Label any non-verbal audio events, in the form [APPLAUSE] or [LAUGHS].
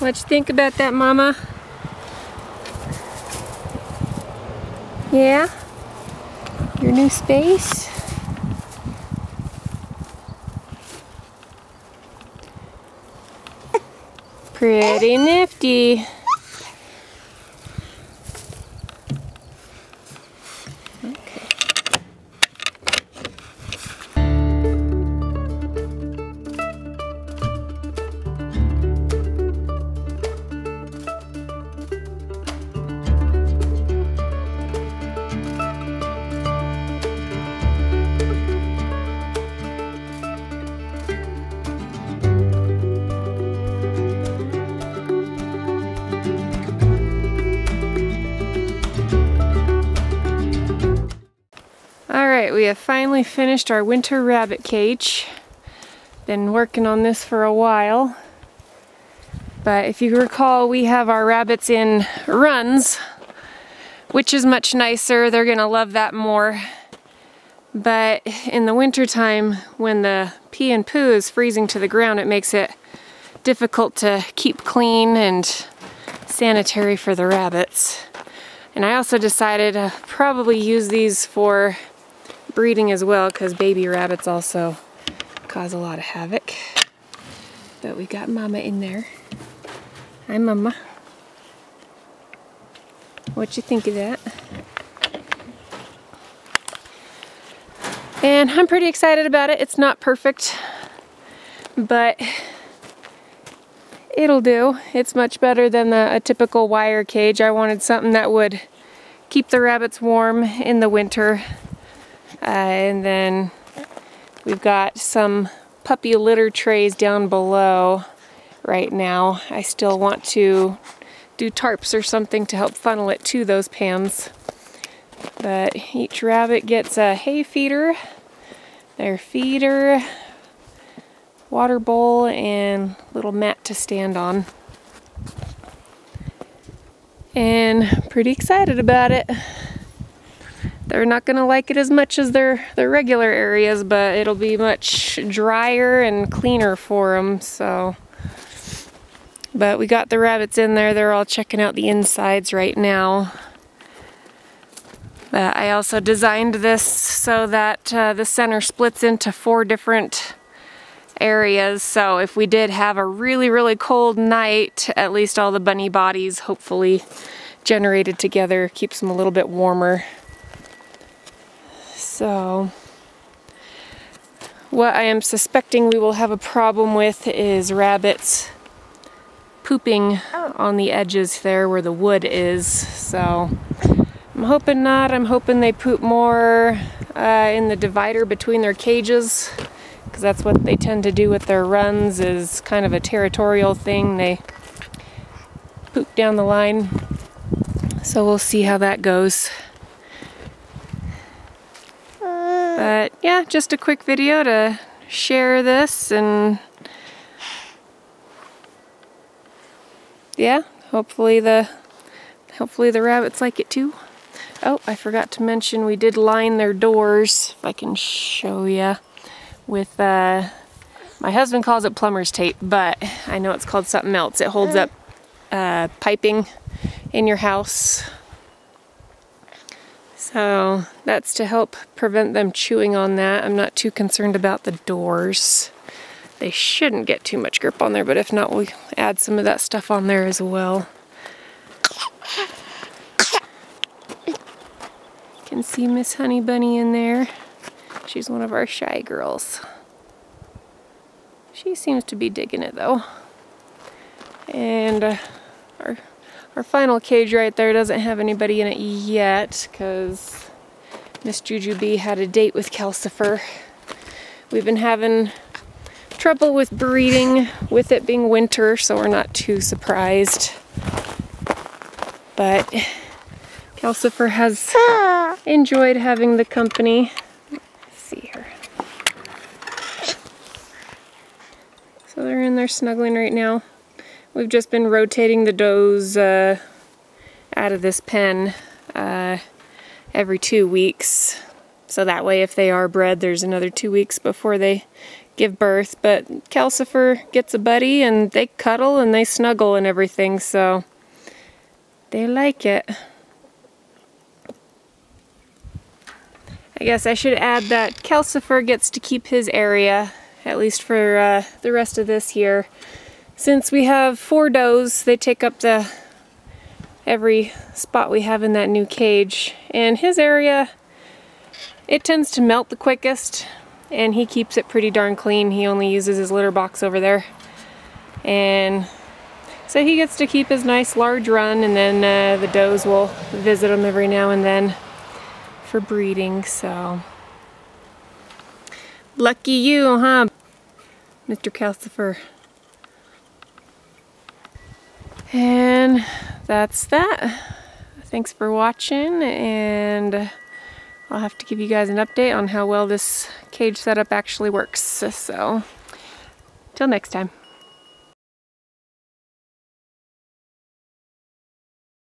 What you think about that, Mama? Yeah? Your new space? Pretty nifty. We have finally finished our winter rabbit cage. Been working on this for a while. But if you recall, we have our rabbits in runs, which is much nicer. They're gonna love that more. But in the wintertime, when the pee and poo is freezing to the ground, it makes it difficult to keep clean and sanitary for the rabbits. And I also decided to probably use these for breeding as well because baby rabbits also cause a lot of havoc. But we got Mama in there. Hi Mama. What you think of that? And I'm pretty excited about it. It's not perfect, but it'll do. It's much better than the, a typical wire cage. I wanted something that would keep the rabbits warm in the winter uh, and then we've got some puppy litter trays down below right now. I still want to do tarps or something to help funnel it to those pans. But each rabbit gets a hay feeder, their feeder, water bowl, and little mat to stand on. And pretty excited about it. They're not to like it as much as their, their regular areas, but it'll be much drier and cleaner for them, so... But we got the rabbits in there. They're all checking out the insides right now. I also designed this so that uh, the center splits into four different areas. So if we did have a really, really cold night, at least all the bunny bodies hopefully generated together keeps them a little bit warmer. So what I am suspecting we will have a problem with is rabbits pooping on the edges there where the wood is. So I'm hoping not. I'm hoping they poop more uh, in the divider between their cages because that's what they tend to do with their runs is kind of a territorial thing. They poop down the line. So we'll see how that goes. But yeah, just a quick video to share this and yeah, hopefully the hopefully the rabbits like it too. Oh, I forgot to mention we did line their doors, if I can show you, with, uh, my husband calls it plumber's tape, but I know it's called something else. It holds up uh, piping in your house so that's to help prevent them chewing on that. I'm not too concerned about the doors. They shouldn't get too much grip on there, but if not, we'll add some of that stuff on there as well. You can see Miss Honey Bunny in there. She's one of our shy girls. She seems to be digging it though. And uh, our our final cage right there doesn't have anybody in it yet because Miss Jujubee had a date with Calcifer. We've been having trouble with breeding with it being winter, so we're not too surprised. But Calcifer has [LAUGHS] enjoyed having the company. Let's see here. So they're in there snuggling right now. We've just been rotating the does uh, out of this pen uh, every two weeks. So that way if they are bred, there's another two weeks before they give birth. But Calcifer gets a buddy and they cuddle and they snuggle and everything, so they like it. I guess I should add that Calcifer gets to keep his area, at least for uh, the rest of this year. Since we have four does, they take up the every spot we have in that new cage. And his area, it tends to melt the quickest, and he keeps it pretty darn clean. He only uses his litter box over there. And so he gets to keep his nice large run, and then uh, the does will visit him every now and then for breeding, so. Lucky you, huh, Mr. Calcifer? And that's that. Thanks for watching, and I'll have to give you guys an update on how well this cage setup actually works. So, till next time.